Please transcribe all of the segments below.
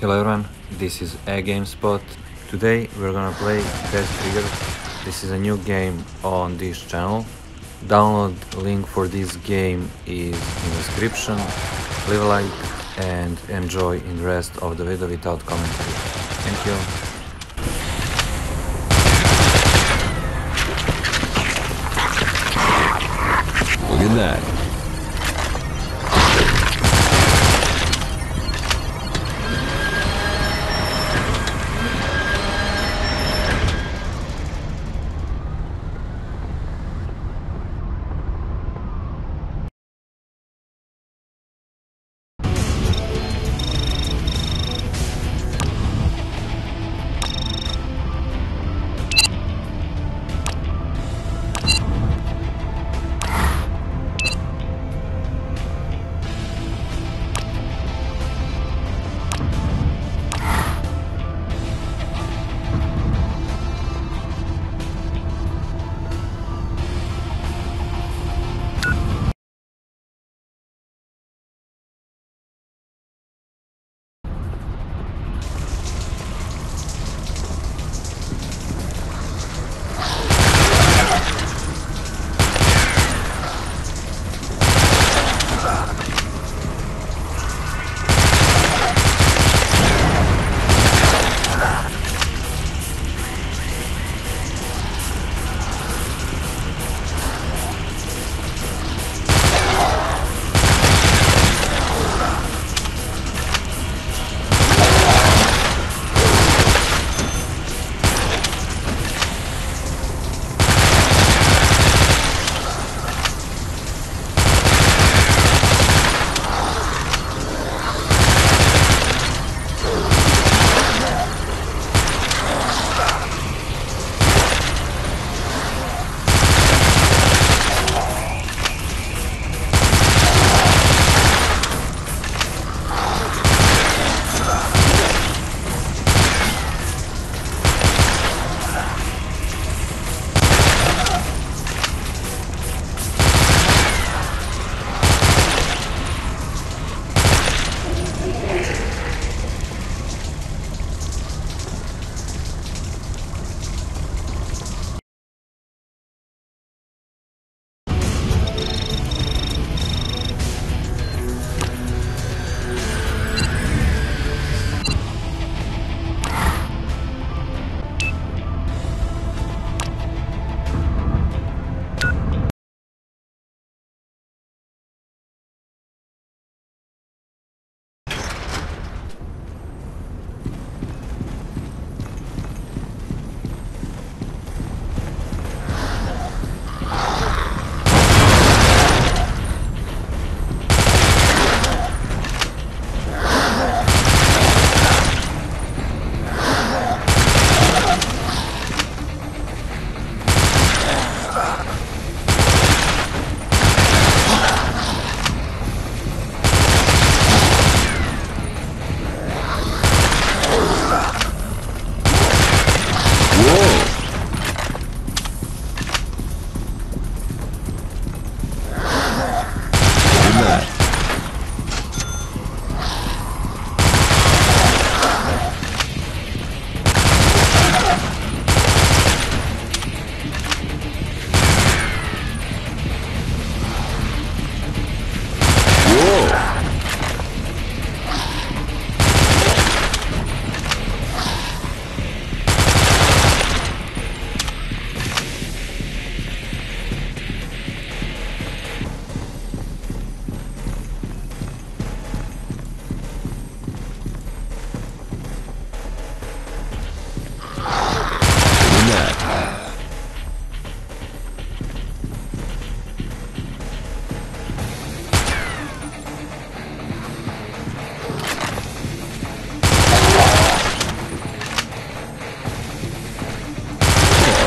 Hello everyone, this is a GameSpot. Today we're gonna play Dead Trigger. This is a new game on this channel. Download link for this game is in the description. Leave a like and enjoy in the rest of the video without commentary. Thank you. Look at that.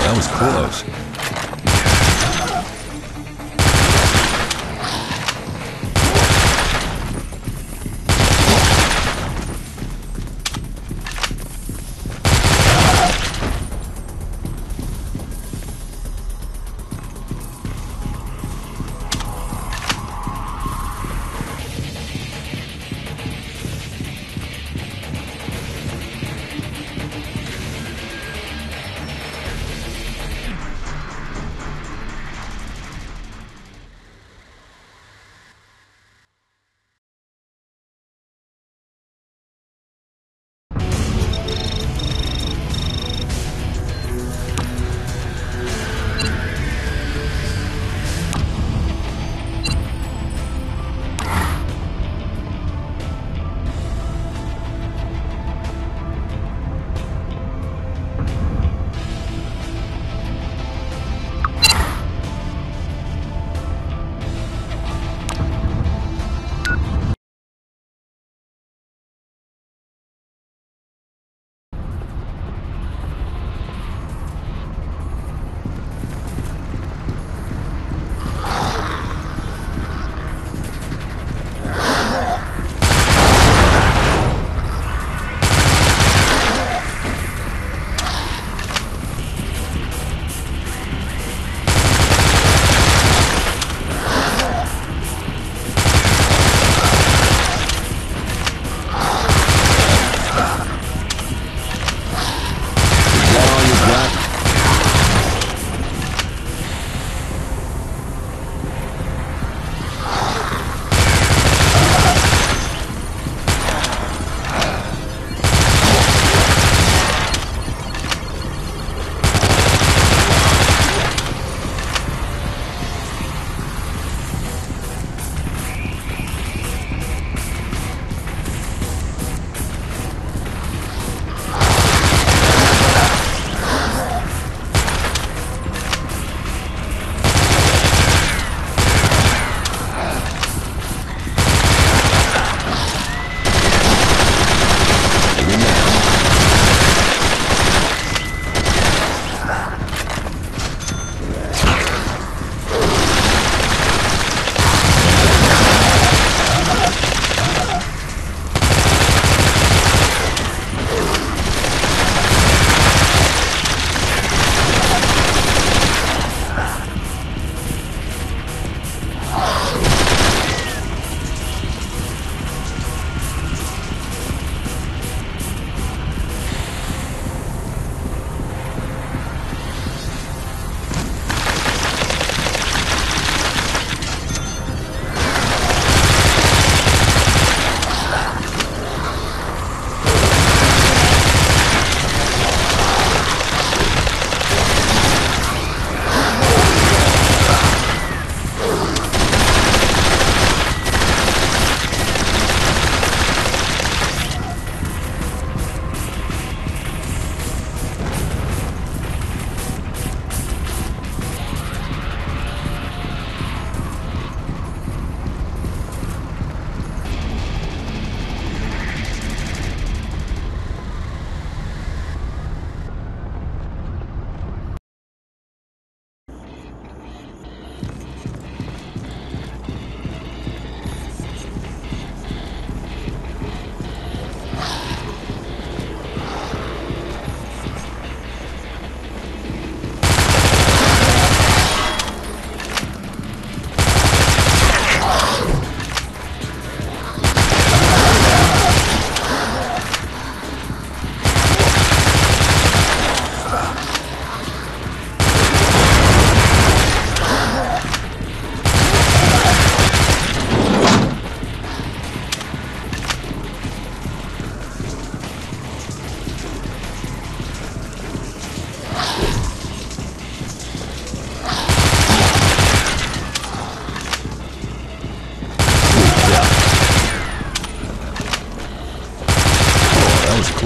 That was close.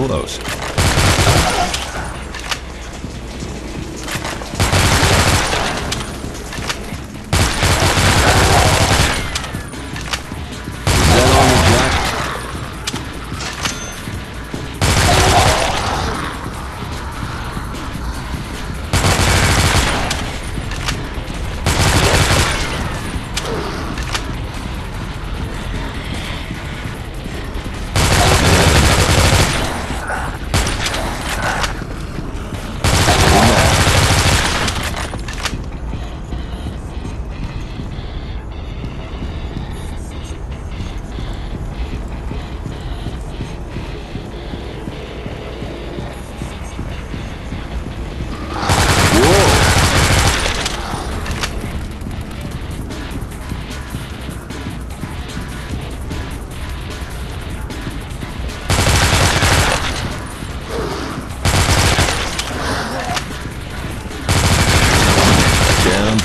That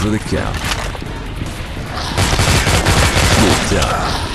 for the count. Good time.